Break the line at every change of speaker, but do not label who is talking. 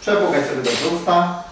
Przepłukać sobie do usta.